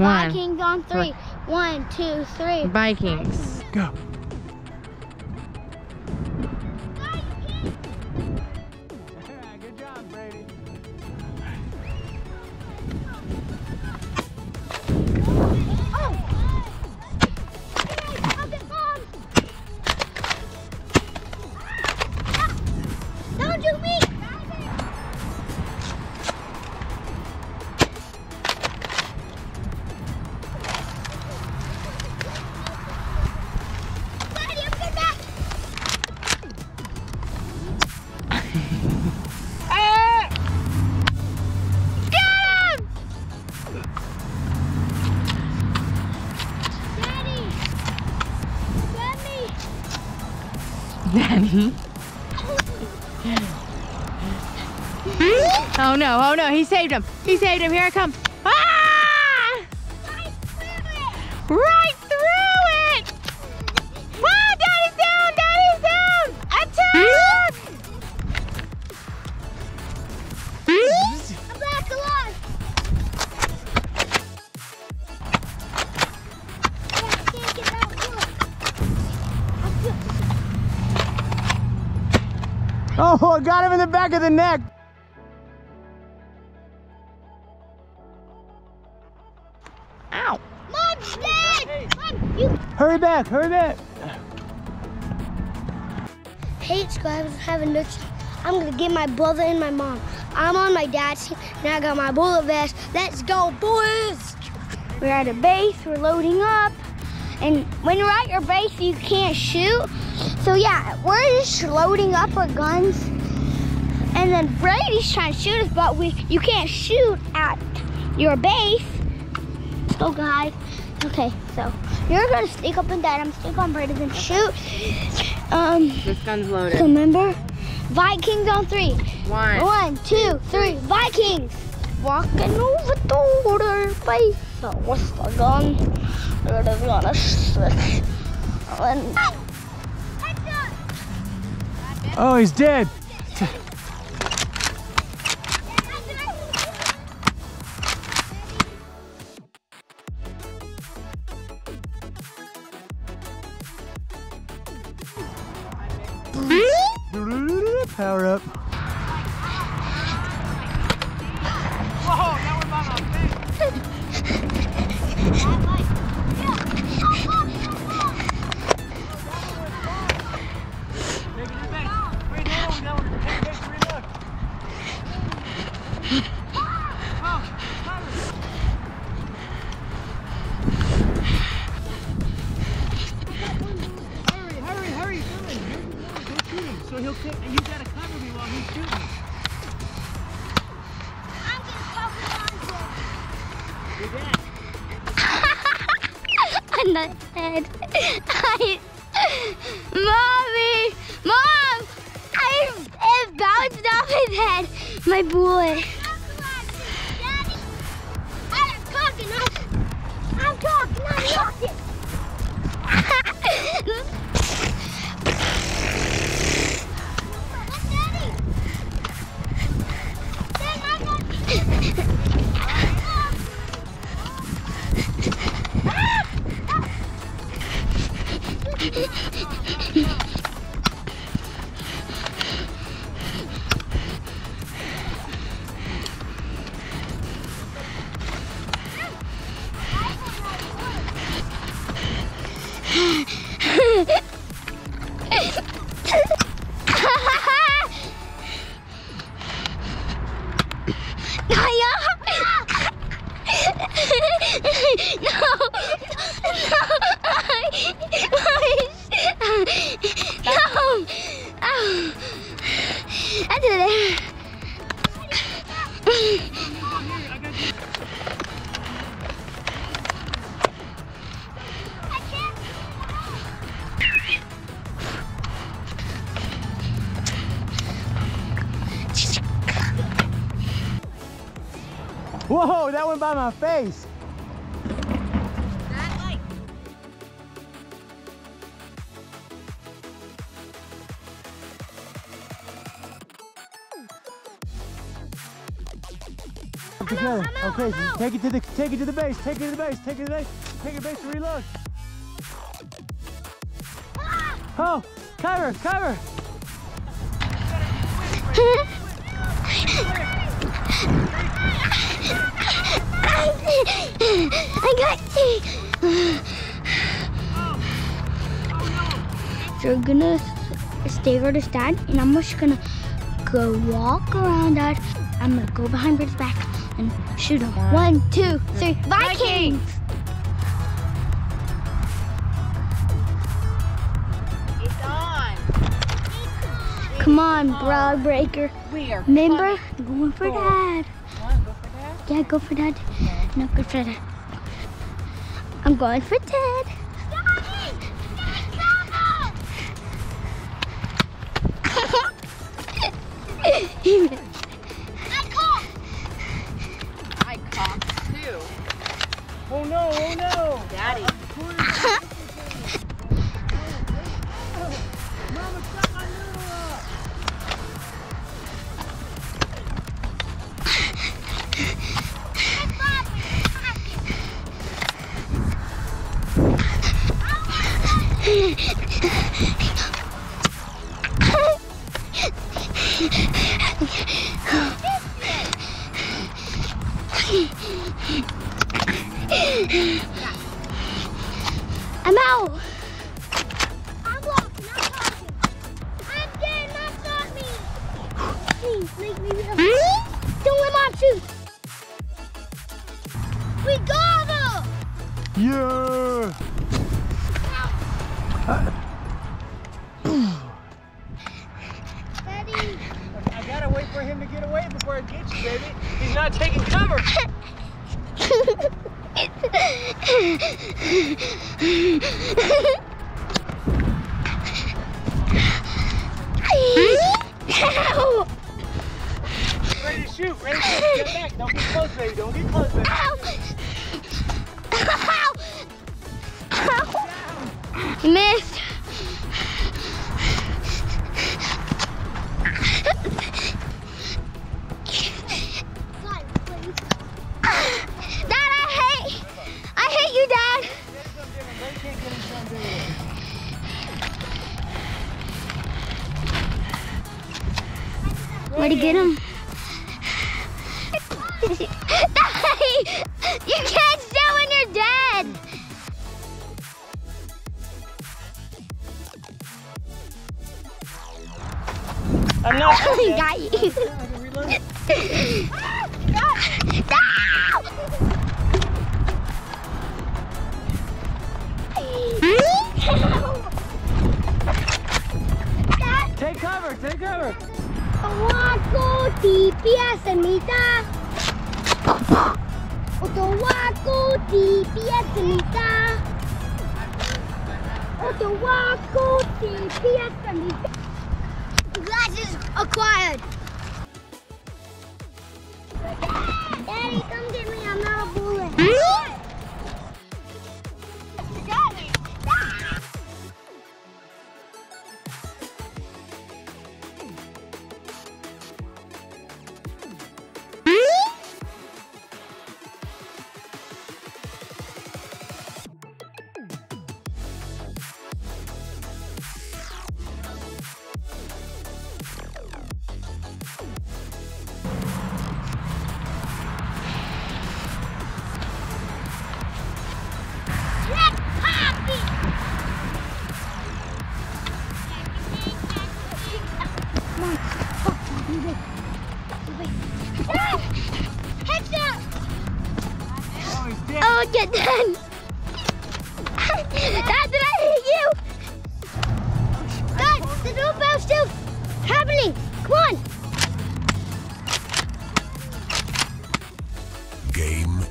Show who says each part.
Speaker 1: One.
Speaker 2: Vikings on three. One, two, three.
Speaker 1: Vikings.
Speaker 3: Go.
Speaker 1: Oh no, oh no, he saved him. He saved him. Here I come. Ah! Right through it! Wow, Daddy's down! Daddy's down! Attack!
Speaker 3: Oh, I got him in the back of the neck. Hurry back, hurry back.
Speaker 2: Hey, hate squads having no I'm gonna get my brother and my mom. I'm on my dad's team and I got my bullet vest. Let's go, boys! We're at a base, we're loading up. And when you're at your base, you can't shoot. So yeah, we're just loading up our guns. And then Brady's trying to shoot us, but we you can't shoot at your base. So guys, okay, so you're gonna sneak up in that. I'm stick on Brady and shoot. Um,
Speaker 1: This gun's
Speaker 2: so
Speaker 1: loaded.
Speaker 2: remember, Vikings on three.
Speaker 1: One.
Speaker 2: One, two, three, Vikings. Walking over to their base. So what's the gun? It is gonna stick. And
Speaker 3: Oh, he's dead.
Speaker 2: Head. My bullet. I'm talking, I'm talking, I'm talking.
Speaker 3: Went by my face.
Speaker 2: out,
Speaker 3: okay, so take it to the take it to the base. Take it to the base. Take it to the base. Take your base to reload. Oh, Kyra, Kyra.
Speaker 2: I got you. So we're gonna stay where to stand, and I'm just gonna go walk around that. I'm gonna go behind Britt's back and shoot him. One, two, three. Vikings!
Speaker 1: It's on.
Speaker 2: Come on, Broad Breaker.
Speaker 1: We are
Speaker 2: Remember? Going for dad.
Speaker 1: Go for that.
Speaker 2: Yeah, go for dad. No, go for dad. I'm going for dad.
Speaker 1: I
Speaker 2: I'm out. I'm walking. I'm walking. I'm dead. Mom, stop me. Please, make me real. Hmm? Don't let mom shoot. We got her.
Speaker 3: Yeah.
Speaker 2: Ow!
Speaker 3: Don't get close, baby. Don't get close, baby.
Speaker 2: Ow! Ow! Ow! Missed. Where'd you get him? Daddy, you can't stay when you're dead.
Speaker 3: I'm not.
Speaker 2: I got you. Otawaku tipia sanita. Otawaku tipia sanita. Otawaku tipia sanita. Glasses acquired. Daddy, Oh,
Speaker 3: he's.
Speaker 2: Oh, get done. Dad, did I hit you? Guys, the doorbell's still happening. Come on. Game